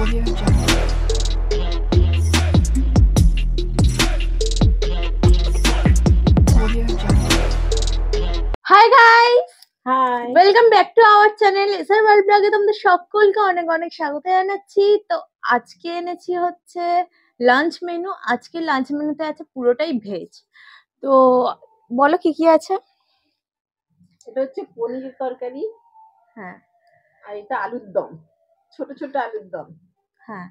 Audio Jungle. Hi guys hi welcome back to our channel SR world ব্লগে তোমাদের সকলকে অনেক অনেক স্বাগত জানাচ্ছি। তো আজকে এনেছি হচ্ছে লাঞ্চ মেনু আজকে লাঞ্চ মেনুতে আছে পুরোটাই ভেজ তো বলো কি কি আছে? এটা হচ্ছে পনিরের তরকারি। হ্যাঁ। আর এটা আলুর দম। ছোট ছোট আলুর দম। হ্যাঁ।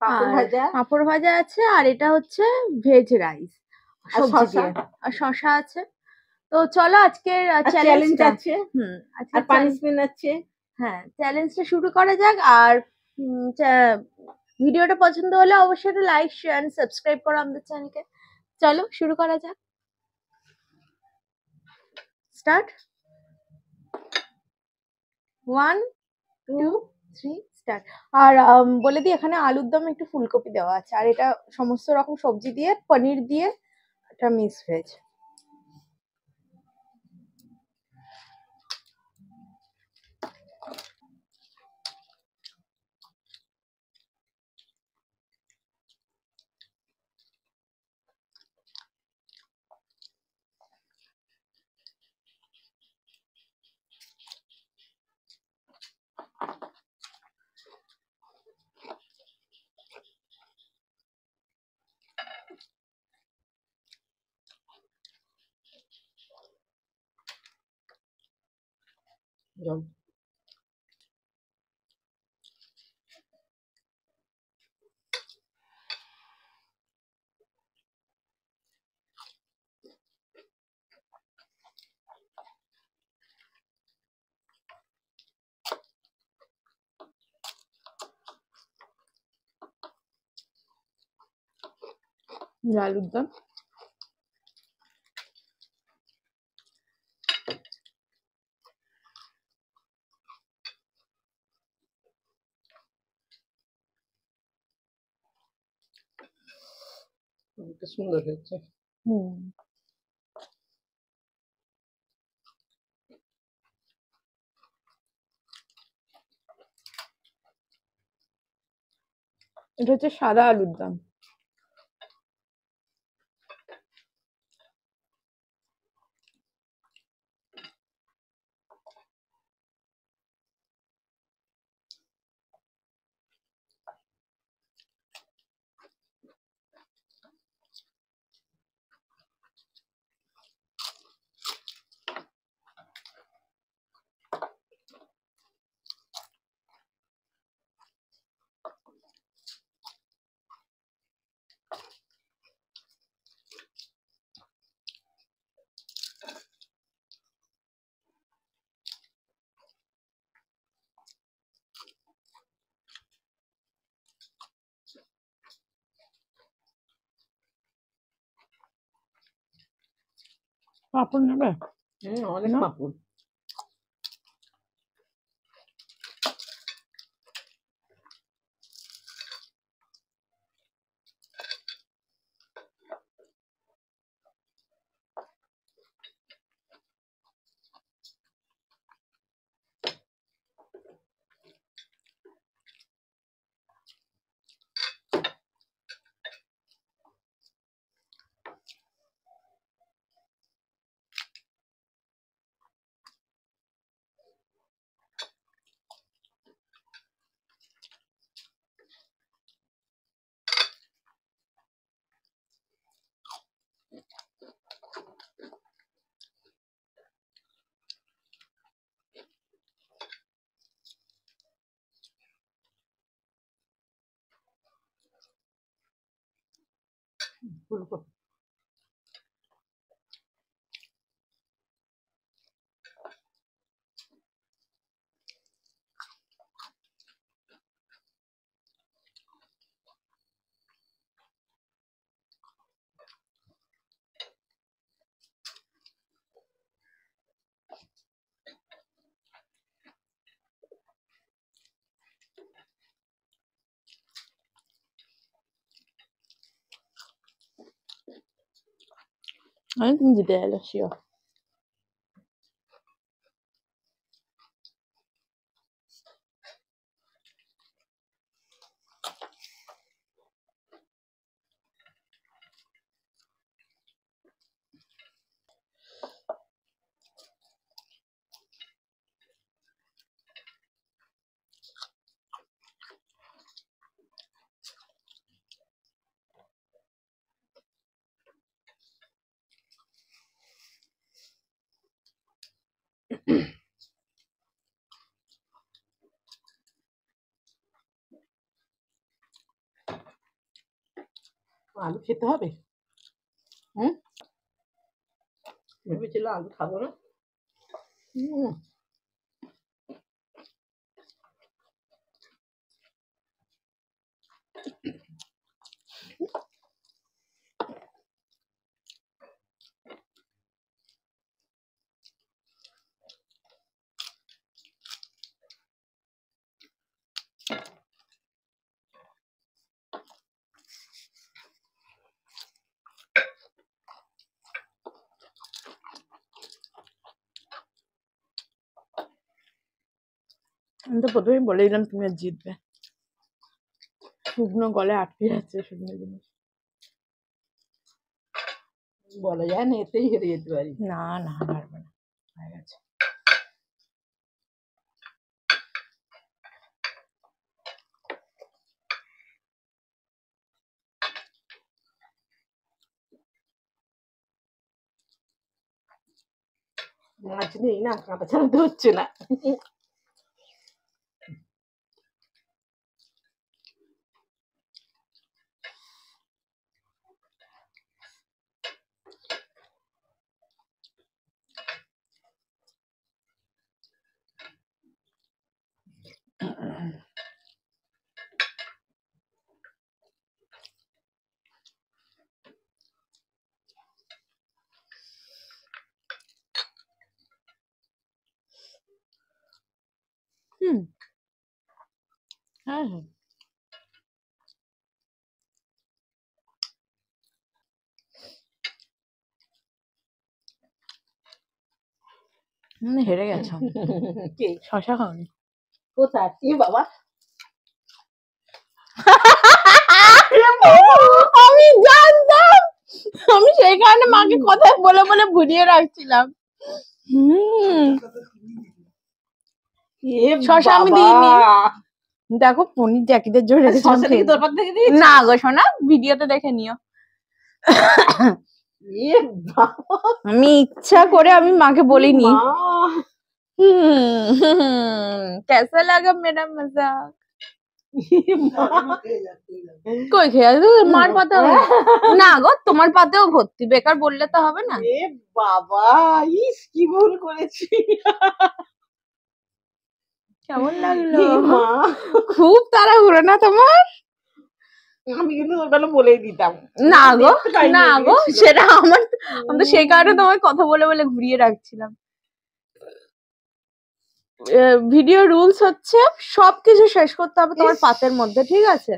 পাপড় ভাজা? আছে আর এটা হচ্ছে ভেজ রাইস আর সবজি শসা। দিয়ে। আর শশা আছে। তো চলো আজকের চ্যালেঞ্জ আছে? হুম আর পানিশমেন্ট আছে? হ্যাঁ চ্যালেঞ্জটা শুরু করা যাক। আর ভিডিওটা পছন্দ হলে অবশ্যই একটা লাইক শেয়ার সাবস্ক্রাইব করো আমাদের চ্যানেলকে চলো শুরু করা যাক। Start one two three start আর বলে দিই, এখানে আলুর দম একটু ফুলকপি দেওয়া আছে। আর এটা সমস্ত রকম সবজি দিয়ে, পনির দিয়ে একটা মিক্স ভেজ। জল আলুর দম এটা সুন্দর হয়েছে। হুম। এটা হচ্ছে সাদা আলুর দম। পাপড় নেবে হুম অনেক না? পাপড় ফুলকপি আমি তুমি জিতে গেলো শিওর আলু খেতে হবে হুম ভেবেছিল আলু খাব না হুম আমি তো প্রথমেই বলে দিলাম তুমি আর জিতবে। শুকনো গলে আটকে যাচ্ছে শুকনো জিনিস। বলা যায় না এতেই হেরে যেতে পারি। না না পারবে না। হয়ে গেছে। মাছ নেই না কাঁটা ছাড়াতে হচ্ছে না। হুম হ্যাঁ হ্যাঁ। মানে হেরে গেছো শশা খাওনি। কোথায়? বাবা। আমি জানতাম। আমি সেই কারণে মাকে কথায় বলে বলে ভুলিয়ে রাখছিলাম। হুম। শশা আমি দিইনি। দেখো পনির জ্যাকিদের জন্য না গো সোনা ভিডিওতে দেখে নিও। আমি ইচ্ছা করে আমি মাকে বলিনি। কেসা লাগা মেরা মজা কই খেয়াল মার পাতা না গো তোমার পাতেও ভর্তি। বেকার বললে তো হবে না। বাবা কি ভুল করেছি। কেমন লাগল? মা। খুব তাড়াহুড়ো না তোমার? আমি কিন্তু ওর বলেই দিতাম। না গো না গো সেটা আমার আমি তো সেই কারণে তোমায় কথা বলে বলে ঘুরিয়ে রাখছিলাম। ভিডিও রুলস হচ্ছে সবকিছু শেষ করতে হবে তোমার পাতের মধ্যে ঠিক আছে?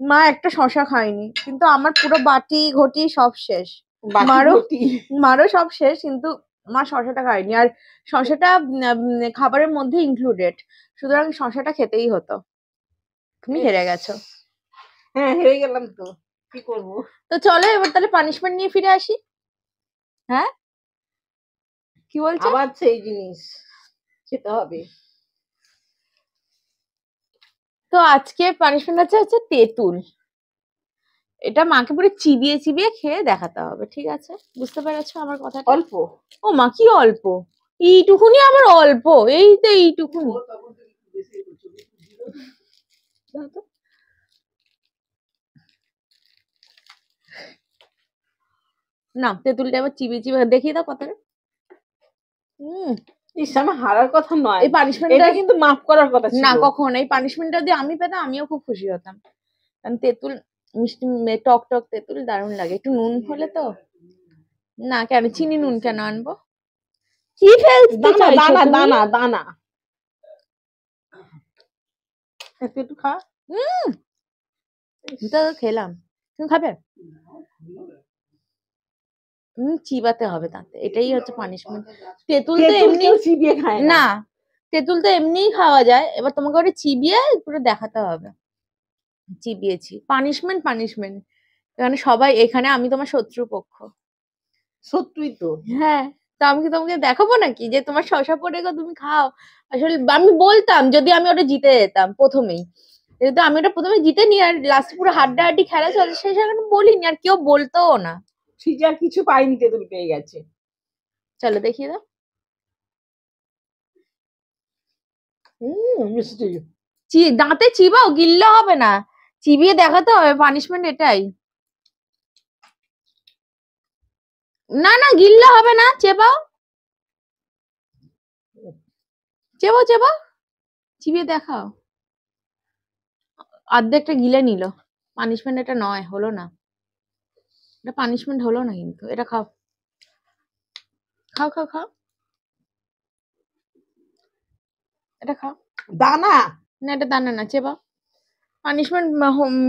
মা একটা শশা খায়নি কিন্তু আমার পুরো বাটি ঘটি সব শেষ। মারো। মারও সব শেষ কিন্তু মা শশাটা খায়নি আর শশাটা খাবারের মধ্যে ইনক্লুডেড সুতরাং শশাটা খেতেই হতো। তুমি হেরে গেছো। হ্যাঁ হেরে গেলাম তো। কি করব? তো চলো এবার তাহলে পানিশমেন্ট নিয়ে ফিরে আসি। হ্যাঁ? কি বলছো? আবার সেই জিনিস খেতে হবে। তো আজকে পানিশমেন্ট আছে হচ্ছে তেঁতুল। এটা মাকে পুরো চিবিয়ে চিবিয়ে খেয়ে দেখাতে হবে ঠিক আছে? বুঝতে পেরেছ আমার কথা অল্প। ও মা কি অল্প? এইটুকুনি আমার অল্প? এই তো এইটুকুনি। না তেঁতুলটা এবার চিবিয়ে চিবিয়ে দেখিয়ে দাও কথাটা। হুম। ইস আমার হারার কথা নয়। এই পানিশমেন্টটা কিন্তু মাফ করার কথা না কখন? এই পানিশমেন্টটা যদি আমি পেতাম আমিও খুব খুশি হতাম। কারণ তেঁতুল মিষ্টি টক টক তেঁতুল দারুণ লাগে। একটু নুন হলে তো? না কেন চিনি নুন কেন আনব? কি ফেলতে দানা দানা দানা দানা। একটু একটু খা। তো খেলাম। তুমি খাবে? হুম চিবাতে হবে তাতে। এটাই হচ্ছে পানিশমেন্ট তেঁতুল তো এমনি চিবিয়ে খায় না। না তেঁতুল তো এমনিই খাওয়া যায়। এবার তোমাকে ওটা চিবিয়ে পুরো দেখাতে হবে। চিবিয়েছি। পানিশমেন্ট পানিশমেন্ট এখানে সবাই এখানে আমি তোমার শত্রুপক্ষ সত্যিই তো। হ্যাঁ তো আমি কি তোমাকে দেখাবো নাকি? যে তোমার শশা পড়ে গো তুমি খাও। আসলে আমি বলতাম যদি আমি ওটা জিতে যেতাম প্রথমেই। যেহেতু আমি ওটা প্রথমে জিতে নি আর লাস্টে পুরো হাড্ডাহাড্ডি খেলা চলছে সেই সেখানে বলিনি আর কেউ বলতোও না। আর কিছু পাইনি তেঁতুল পেয়ে গেছে। চলো দেখিয়ে দাও। দাঁতে চিবাও গিললে হবে না। চিবিয়ে দেখাতে হবে পানিশমেন্ট এটাই। না না গিললে হবে না চেপাও। চেপাও চেপাও চিবিয়ে দেখাও। অর্ধেকটা গিলে নিল। পানিশমেন্ট এটা নয় হলো না। এটা পানিশমেন্ট হলো না কিন্তু এটা খাও। খাও খাও খাও। এটা খাও। দানা। না এটা দানা না চেপা পানিশমেন্ট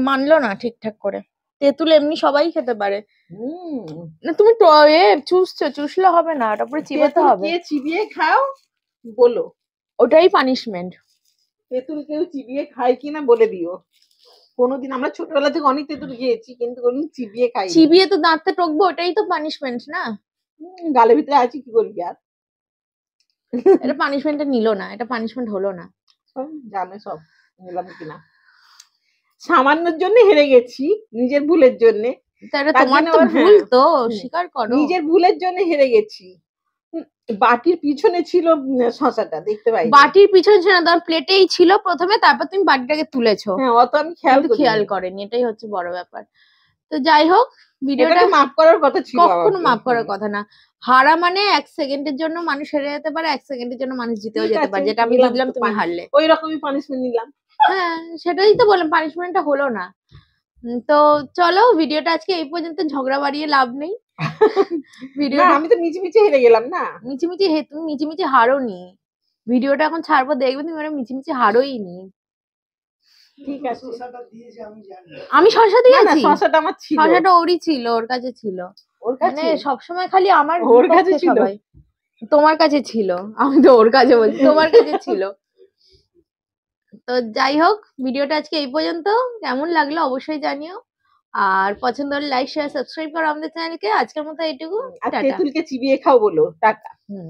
মানলো না ঠিকঠাক করে। তেঁতুল এমনি সবাই খেতে পারে। না তুমি এ চুষছো চুষলে হবে না ওটা পুরো চিবাতে হবে। চিবিয়ে খাও? বলো। ওটাই পানিশমেন্ট তেঁতুল কেউ চিবিয়ে খায় কিনা বলে দিও। কোনোদিন আমরা ছোটবেলা থেকে অনেক তেঁতুল খেয়েছি কিন্তু কোনোদিন চিবিয়ে খাই চিবিয়ে তো দাঁততে টকবো ওটাই তো পানিশমেন্ট না? গালের ভিতরে আছে কি করবি আর? এটা পানিশমেন্টটা নিল না এটা পানিশমেন্ট হলো না। জানে সব নিলাম কিনা। সামান্যর জন্য হেরে গেছি নিজের ভুলের জন্য। তোমার তো ভুল হ্যাঁ, তো স্বীকার করো। নিজের ভুলের জন্য হেরে গেছি। বাটির পিছনে ছিল শশাটা দেখতে পাই বাটির পিছনে ছিল না তোমার প্লেটেই ছিল প্রথমে তারপর তুমি বাটিটাকে তুলেছো। হ্যাঁ অত আমি খেয়াল খেয়াল করেনি এটাই হচ্ছে বড় ব্যাপার। তো যাই হোক ভিডিওটা মাফ করার কথা ছিল কখনো। মাফ করার কথা না। হারা মানে এক সেকেন্ডের জন্য মানুষ হেরে যেতে পারে এক সেকেন্ডের জন্য মানুষ জিতেও যেতে পারে যেটা আমি বুঝলাম তুমি হারলে। ওই রকমই পানিশমেন্ট নিলাম। হ্যাঁ সেটাই তো বললাম পানিশমেন্টটা হলো না। তো চলো ভিডিওটা আজকে এই পর্যন্ত ঝগড়া বাড়িয়ে লাভ নেই। না ভিডিওটা আমি তো মিচিমিচি হেরে গেলাম না। মিচিমিচি হে তুমি মিচিমিচি হারোনি। ভিডিওটা এখন ছাড়বো দেখবে তুমি ওরা মিচিমিচি হারোই নি। ঠিক আছে। আমি শশা দিয়েছি? শশাটা আমার ছিল। শশাটা ওরই ছিল ওর কাছে ছিল। ওর মানে কাছে সবসময় খালি আমার ওর কাছে ছিল? তোমার কাছে ছিল আমি তো ওর কাছে বলছি তোমার কাছে ছিল। তো যাই হোক ভিডিওটা আজকে এই পর্যন্ত। কেমন লাগল অবশ্যই জানিও। আর পছন্দ হলে লাইক শেয়ার সাবস্ক্রাইব করো আমাদের চ্যানেলকে আজকের মতো এইটুকু। আর তেঁতুলকে চিবিয়ে খাও বলো। টাটা। হুম।